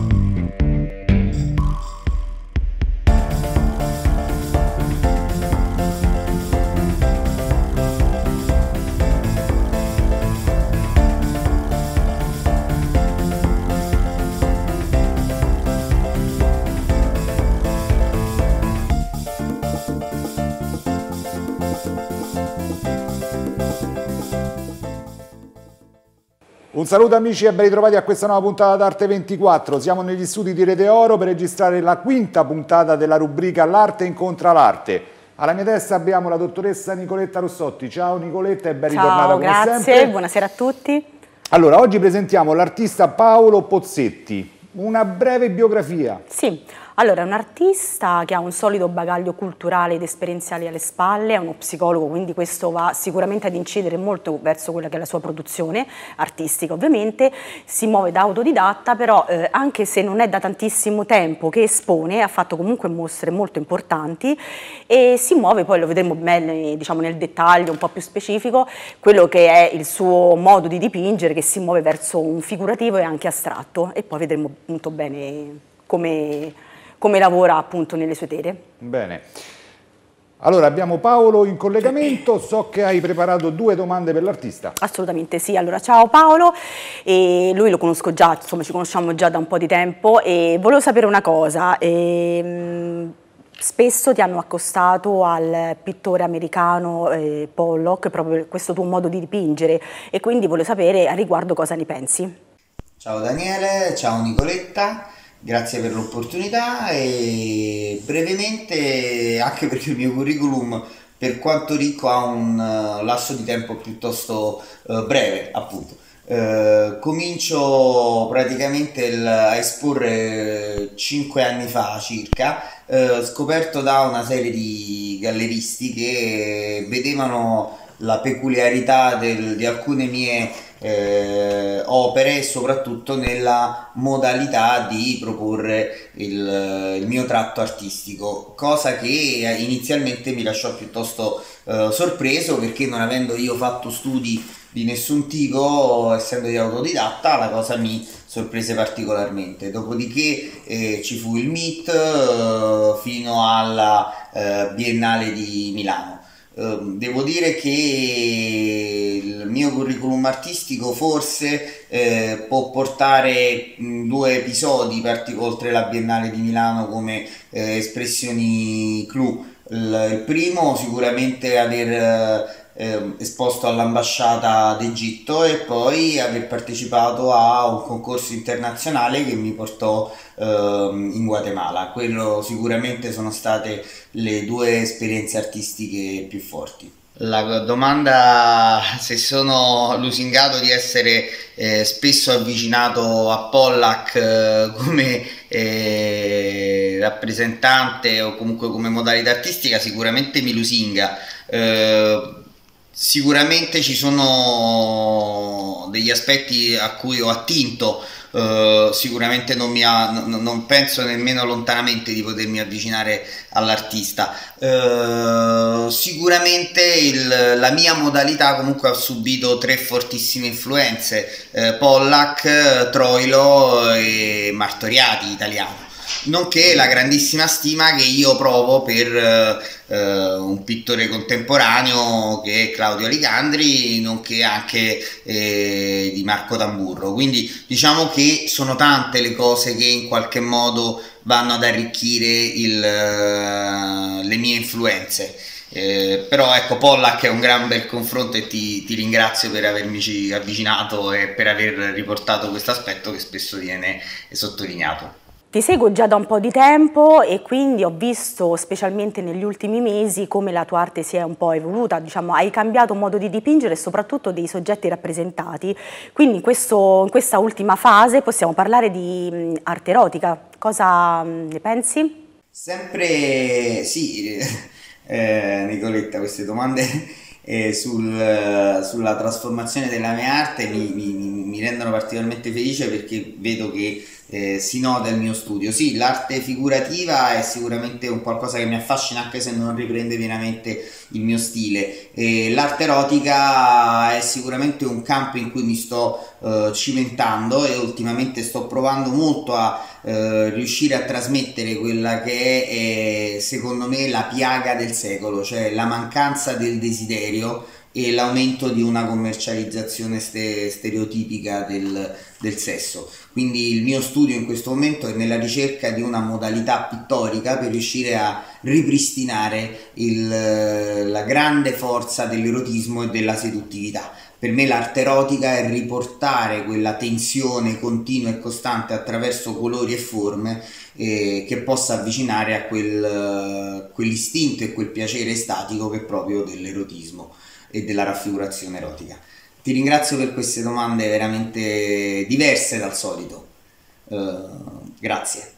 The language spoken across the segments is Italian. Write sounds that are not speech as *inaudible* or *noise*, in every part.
Mmh. Un saluto amici e ben ritrovati a questa nuova puntata d'Arte 24. Siamo negli studi di Rete Oro per registrare la quinta puntata della rubrica L'arte incontra l'arte. Alla mia destra abbiamo la dottoressa Nicoletta Rossotti. Ciao Nicoletta e ben Ciao, ritornata come grazie, sempre. buonasera a tutti. Allora, oggi presentiamo l'artista Paolo Pozzetti. Una breve biografia. Sì, allora è un artista che ha un solido bagaglio culturale ed esperienziale alle spalle, è uno psicologo, quindi questo va sicuramente ad incidere molto verso quella che è la sua produzione artistica. Ovviamente si muove da autodidatta, però eh, anche se non è da tantissimo tempo che espone, ha fatto comunque mostre molto importanti e si muove, poi lo vedremo bene diciamo, nel dettaglio, un po' più specifico, quello che è il suo modo di dipingere che si muove verso un figurativo e anche astratto e poi vedremo appunto bene come, come lavora appunto nelle sue tele. Bene. Allora, abbiamo Paolo in collegamento, so che hai preparato due domande per l'artista. Assolutamente sì, allora ciao Paolo, e lui lo conosco già, insomma ci conosciamo già da un po' di tempo. E volevo sapere una cosa, ehm, spesso ti hanno accostato al pittore americano eh, Pollock, proprio questo tuo modo di dipingere. E quindi volevo sapere a riguardo cosa ne pensi. Ciao Daniele, ciao Nicoletta, grazie per l'opportunità e brevemente, anche perché il mio curriculum per quanto ricco ha un uh, lasso di tempo piuttosto uh, breve, appunto. Uh, comincio praticamente il, a esporre 5 anni fa circa, scoperto da una serie di galleristi che vedevano la peculiarità del, di alcune mie eh, opere soprattutto nella modalità di proporre il, il, mio tratto artistico, cosa che inizialmente mi lasciò piuttosto eh, sorpreso perché non avendo io fatto studi di nessun tipo, essendo di autodidatta, la cosa mi sorprese particolarmente. Dopodiché eh, ci fu il MIT eh, fino alla eh, Biennale di Milano devo dire che il mio curriculum artistico forse eh, può portare mh, due episodi parti- oltre la Biennale di Milano come eh, espressioni clou. Il, primo sicuramente aver eh, esposto all'ambasciata d'Egitto e poi aver partecipato a un concorso internazionale che mi portò eh, in Guatemala. Quello sicuramente sono state le due esperienze artistiche più forti. La domanda se sono lusingato di essere eh, spesso avvicinato a Pollack eh, come eh, rappresentante o comunque come modalità artistica sicuramente mi lusinga. Eh, Sicuramente ci sono degli aspetti a cui ho attinto, uh, sicuramente non, ha, non, penso nemmeno lontanamente di potermi avvicinare all'artista. Uh, sicuramente il, la mia modalità comunque ha subito tre fortissime influenze, uh, Pollack, Troilo e Martoriati italiano nonché la grandissima stima che io provo per eh, un pittore contemporaneo che è Claudio Alicandri, nonché anche eh, di Marco Tamburro. Quindi diciamo che sono tante le cose che in qualche modo vanno ad arricchire il, eh, le mie influenze. Eh, però ecco Pollack è un gran bel confronto e ti, ti, ringrazio per avermi avvicinato e per aver riportato questo aspetto che spesso viene sottolineato. Ti seguo già da un po' di tempo e quindi ho visto, specialmente negli ultimi mesi, come la tua arte si è un po' evoluta, diciamo, hai cambiato modo di dipingere e soprattutto dei soggetti rappresentati. Quindi in, questo, in questa ultima fase possiamo parlare di arte erotica. Cosa ne pensi? Sempre sì, *laughs* eh, Nicoletta, queste domande eh, sul, sulla trasformazione della mia arte mi, mi, mi rendono particolarmente felice perché vedo che eh, si nota il mio studio. Sì, l'arte figurativa è sicuramente un qualcosa che mi affascina anche se non riprende pienamente il mio stile. E l'arte erotica è sicuramente un campo in cui mi sto eh, cimentando e ultimamente sto provando molto a eh, riuscire a trasmettere quella che è, è secondo me la piaga del secolo, cioè la mancanza del desiderio e l'aumento di una commercializzazione ste- stereotipica del, del, sesso. Quindi il mio studio in questo momento è nella ricerca di una modalità pittorica per riuscire a ripristinare il, la grande forza dell'erotismo e della seduttività. Per me l'arte erotica è riportare quella tensione continua e costante attraverso colori e forme eh, che possa avvicinare a quel, quell'istinto e quel piacere estatico che è proprio dell'erotismo e della raffigurazione erotica. Ti ringrazio per queste domande veramente diverse dal solito. Uh, grazie.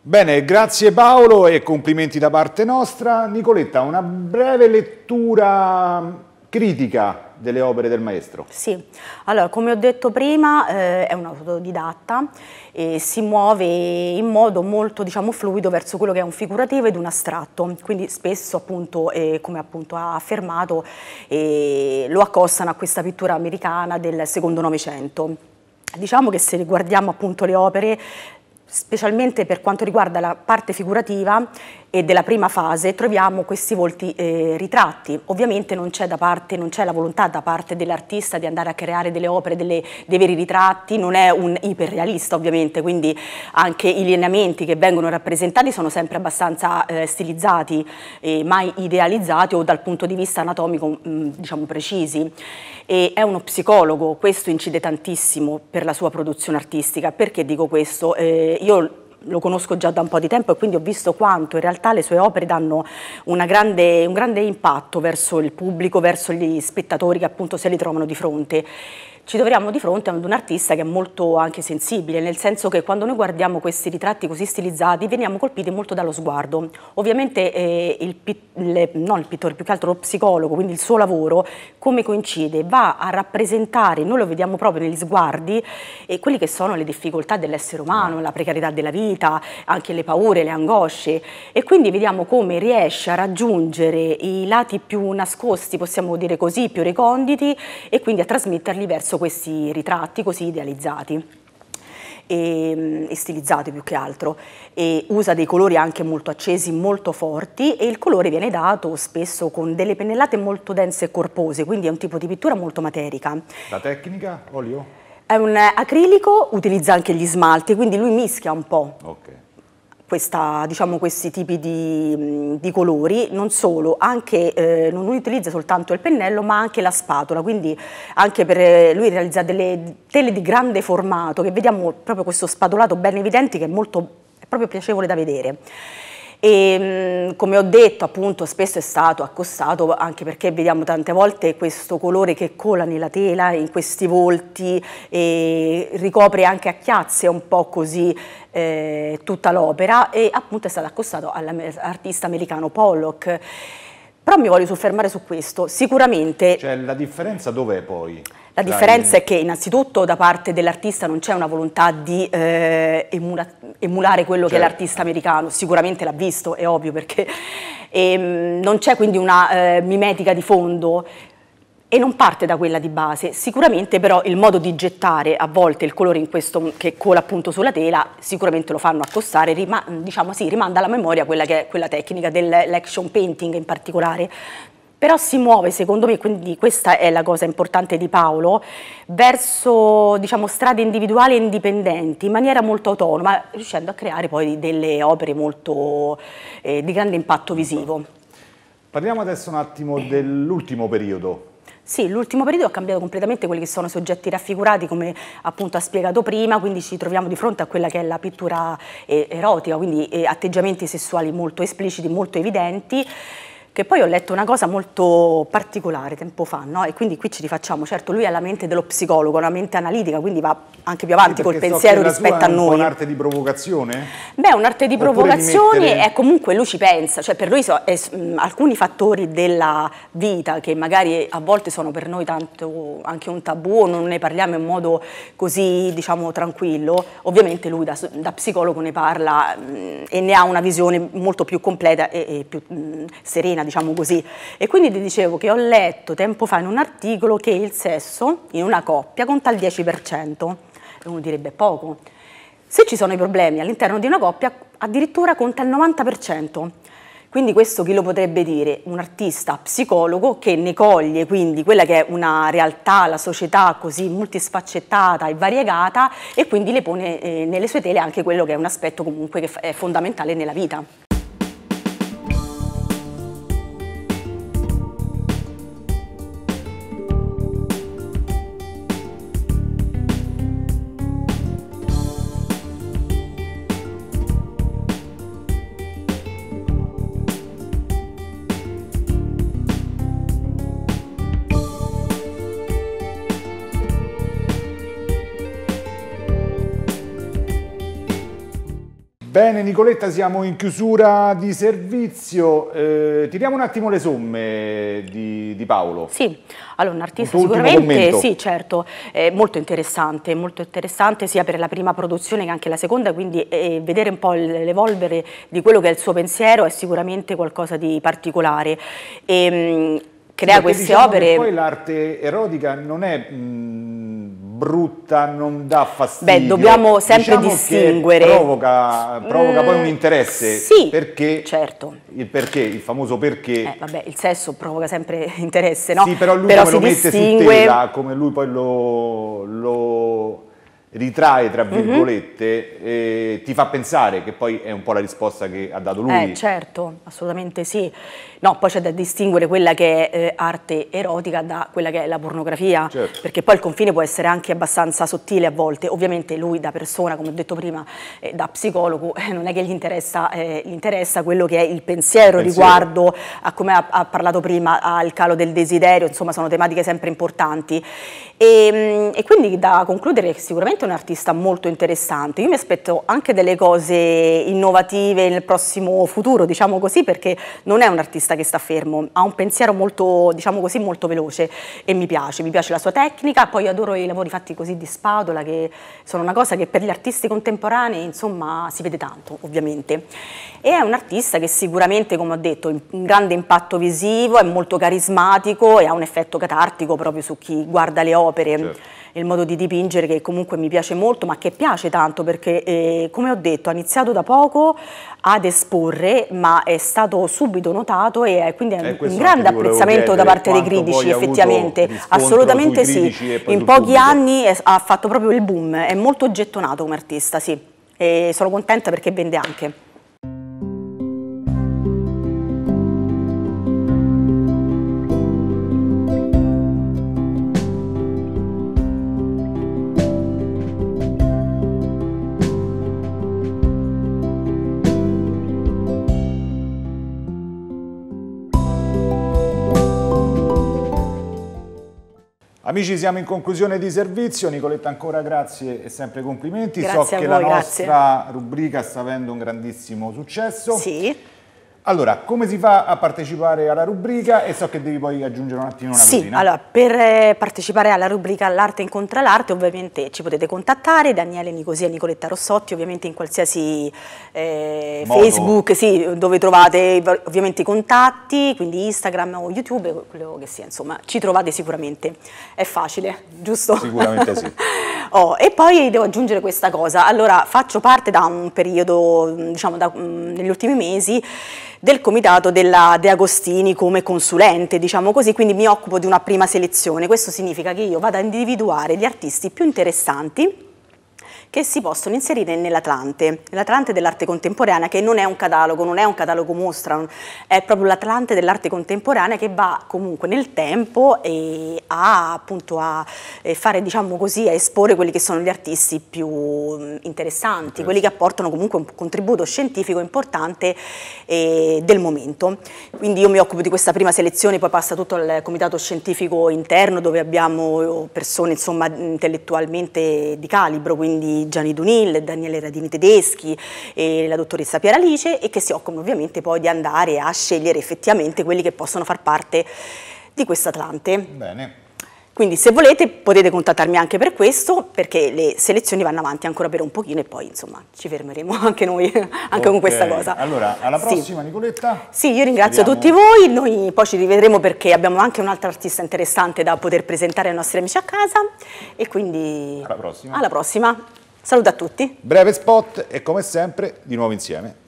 Bene, grazie Paolo e complimenti da parte nostra. Nicoletta, una breve lettura critica delle opere del maestro? Sì, allora come ho detto prima eh, è un autodidatta e si muove in modo molto diciamo, fluido verso quello che è un figurativo ed un astratto, quindi spesso appunto, eh, come appunto ha affermato, eh, lo accostano a questa pittura americana del secondo Novecento. Diciamo che se guardiamo appunto le opere specialmente per quanto riguarda la parte figurativa e della prima fase troviamo questi volti eh, ritratti. Ovviamente non c'è la volontà da parte dell'artista di andare a creare delle opere, delle, dei veri ritratti, non è un iperrealista ovviamente, quindi anche i lineamenti che vengono rappresentati sono sempre abbastanza eh, stilizzati, eh, mai idealizzati o dal punto di vista anatomico mh, diciamo precisi. E è uno psicologo, questo incide tantissimo per la sua produzione artistica. Perché dico questo? Eh, io lo conosco già da un po' di tempo e quindi ho visto quanto in realtà le sue opere danno grande, un grande impatto verso il pubblico, verso gli spettatori che appunto se li trovano di fronte ci troviamo di fronte ad un artista che è molto anche sensibile, nel senso che quando noi guardiamo questi ritratti così stilizzati veniamo colpiti molto dallo sguardo. Ovviamente eh, il, il, non il pittore, più che altro lo psicologo, quindi il suo lavoro, come coincide, va a rappresentare, noi lo vediamo proprio negli sguardi, eh, quelle che sono le difficoltà dell'essere umano, la precarietà della vita, anche le paure, le angosce e quindi vediamo come riesce a raggiungere i lati più nascosti, possiamo dire così, più reconditi e quindi a trasmetterli verso attraverso questi ritratti così idealizzati e, mm, e, stilizzati più che altro e usa dei colori anche molto accesi, molto forti e il colore viene dato spesso con delle pennellate molto dense e corpose, quindi è un tipo di pittura molto materica. La tecnica? Olio? È un acrilico, utilizza anche gli smalti, quindi lui mischia un po'. Okay questa, diciamo, questi tipi di, di, colori, non solo, anche, eh, non utilizza soltanto il pennello ma anche la spatola, quindi anche per eh, lui realizza delle tele di grande formato che vediamo proprio questo spatolato ben evidente che è molto è proprio piacevole da vedere. E mm, come ho detto appunto spesso è stato accostato anche perché vediamo tante volte questo colore che cola nella tela, in questi volti e ricopre anche a chiazze un po' così eh, tutta l'opera e appunto è stato accostato all'artista americano Pollock. Però mi voglio soffermare su questo, sicuramente... Cioè la differenza dov'è poi? La differenza è che innanzitutto da parte dell'artista non c'è una volontà di eh, emula emulare quello certo. che è certo. l'artista americano, sicuramente l'ha visto, è ovvio perché ehm, non c'è quindi una eh, mimetica di fondo e non parte da quella di base. Sicuramente però il modo di gettare a volte il colore in questo che cola appunto sulla tela sicuramente lo fanno accostare, rima, diciamo sì, rimanda alla memoria quella che è quella tecnica dell'action painting in particolare, però si muove secondo me, quindi questa è la cosa importante di Paolo, verso diciamo, strade individuali e indipendenti in maniera molto autonoma, riuscendo a creare poi delle opere molto eh, di grande impatto visivo. Parliamo adesso un attimo dell'ultimo periodo. Sì, l'ultimo periodo ha cambiato completamente quelli che sono i soggetti raffigurati, come appunto ha spiegato prima, quindi ci troviamo di fronte a quella che è la pittura erotica, quindi atteggiamenti sessuali molto espliciti, molto evidenti, che poi ho letto una cosa molto particolare tempo fa, no? e quindi qui ci rifacciamo, certo lui ha la mente dello psicologo, una mente analitica, quindi va anche più avanti sì, col pensiero so rispetto a noi. È un'arte di provocazione? Beh, un'arte di provocazione mettere... è comunque lui ci pensa, cioè per lui so, è, mh, alcuni fattori della vita che magari a volte sono per noi tanto anche un tabù o non ne parliamo in modo così diciamo tranquillo, ovviamente lui da, da psicologo ne parla mh, e ne ha una visione molto più completa e, e più mh, serena diciamo così. E quindi ti dicevo che ho letto tempo fa in un articolo che il sesso in una coppia conta il 10%, e uno direbbe poco. Se ci sono i problemi all'interno di una coppia, addirittura conta il 90%. Quindi questo chi lo potrebbe dire? Un artista psicologo che ne coglie quindi quella che è una realtà, la società così multisfaccettata e variegata e quindi le pone eh, nelle sue tele anche quello che è un aspetto comunque che è fondamentale nella vita. Bene Nicoletta, siamo in chiusura di servizio, eh, tiriamo un attimo le somme di, di Paolo. Sì, allora un artista un sicuramente, sì certo, è molto interessante, molto interessante sia per la prima produzione che anche la seconda, quindi eh, vedere un po' l'evolvere di quello che è il suo pensiero è sicuramente qualcosa di particolare. E, ehm, crea sì, queste diciamo opere... poi l'arte erotica non è... Mh, brutta, non dà fastidio. Beh, dobbiamo sempre diciamo distinguere. Provoca, provoca mm, poi un interesse. Sì, perché, certo. Il perché, il famoso perché. Eh, vabbè, il sesso provoca sempre *laughs* interesse, no? Sì, però lui però come lo mette distingue... su tela, come lui poi lo, lo ritrae, tra mhm. virgolette, mm -hmm. eh, ti fa pensare che poi è un po' la risposta che ha dato lui. Eh, certo, assolutamente sì. No, poi c'è da distinguere quella che è eh, arte erotica da quella che è la pornografia, certo. perché poi il confine può essere anche abbastanza sottile a volte. Ovviamente lui da persona, come ho detto prima, eh, da psicologo, eh, non è che gli interessa, eh, gli interessa, quello che è il pensiero, pensiero. riguardo a come ha, ha, parlato prima, al calo del desiderio, insomma sono tematiche sempre importanti. E, mm, e quindi da concludere sicuramente è un artista molto interessante. Io mi aspetto anche delle cose innovative nel prossimo futuro, diciamo così, perché non è un artista che sta fermo, ha un pensiero molto, diciamo così, molto veloce e mi piace, mi piace la sua tecnica, poi adoro i lavori fatti così di spatola che sono una cosa che per gli artisti contemporanei insomma si vede tanto ovviamente. E è un artista che sicuramente, come ho detto, ha un grande impatto visivo, è molto carismatico e ha un effetto catartico proprio su chi guarda le opere. Certo il modo di dipingere che comunque mi piace molto, ma che piace tanto perché, eh, come ho detto, ha iniziato da poco ad esporre, ma è stato subito notato e è quindi è un grande apprezzamento da parte dei critici, effettivamente. Assolutamente sì. In pochi anni è, ha fatto proprio il boom, è molto gettonato come artista, sì. E sono contenta perché vende anche. Amici siamo in conclusione di servizio, Nicoletta ancora grazie e sempre complimenti, grazie so che voi, la nostra grazie. rubrica sta avendo un grandissimo successo. Sì. Allora, come si fa a partecipare alla rubrica? E so che devi poi aggiungere un attimo una sì, cosina. allora, per eh, partecipare alla rubrica L'arte incontra l'arte, ovviamente ci potete contattare, Daniele Nicosia e Nicoletta Rossotti, ovviamente in qualsiasi eh, Facebook, sì, dove trovate ovviamente i contatti, quindi Instagram o YouTube, quello che sia, insomma, ci trovate sicuramente. È facile, giusto? Sicuramente sì. *laughs* oh, e poi devo aggiungere questa cosa, allora faccio parte da un periodo, diciamo, da, mh, mm, negli ultimi mesi, del comitato della De Agostini come consulente, diciamo così, quindi mi occupo di una prima selezione. Questo significa che io vado a individuare gli artisti più interessanti che si possono inserire nell'Atlante, l'Atlante dell'arte contemporanea che non è un catalogo, non è un catalogo mostra, è proprio l'Atlante dell'arte contemporanea che va comunque nel tempo e a, appunto, a fare diciamo così, a esporre quelli che sono gli artisti più interessanti, quelli che apportano comunque un contributo scientifico importante eh, del momento. Quindi io mi occupo di questa prima selezione, poi passa tutto al comitato scientifico interno dove abbiamo persone insomma, intellettualmente di calibro, quindi Gianni Dunil, Daniele Radini Tedeschi e la dottoressa Piera Alice e che si occupano ovviamente poi di andare a scegliere effettivamente quelli che possono far parte di questo Atlante. Bene. Quindi se volete potete contattarmi anche per questo, perché le selezioni vanno avanti ancora per un pochino e poi insomma ci fermeremo *laughs* anche noi, anche okay. con questa cosa. Allora, alla prossima sì. Nicoletta. Sì, io ringrazio Speriamo. tutti voi, noi poi ci rivedremo perché abbiamo anche un altro artista interessante da poter presentare ai nostri amici a casa e quindi alla prossima. Alla prossima. Saluto a tutti. Breve spot e come sempre di nuovo insieme.